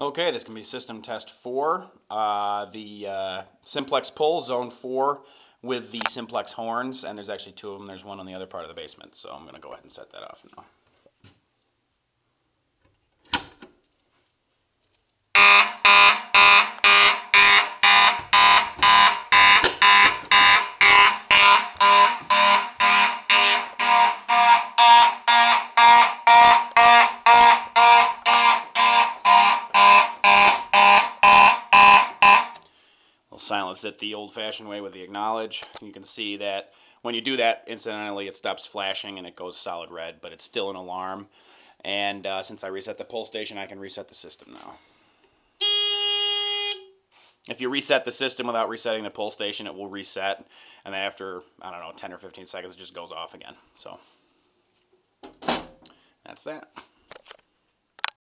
Okay, this can be system test four. Uh, the uh, simplex pull, zone four, with the simplex horns, and there's actually two of them. There's one on the other part of the basement, so I'm going to go ahead and set that off now. We'll silence it the old-fashioned way with the acknowledge. You can see that when you do that, incidentally, it stops flashing and it goes solid red, but it's still an alarm. And uh, since I reset the pull station, I can reset the system now. If you reset the system without resetting the pull station, it will reset, and then after, I don't know, 10 or 15 seconds, it just goes off again. So, that's that.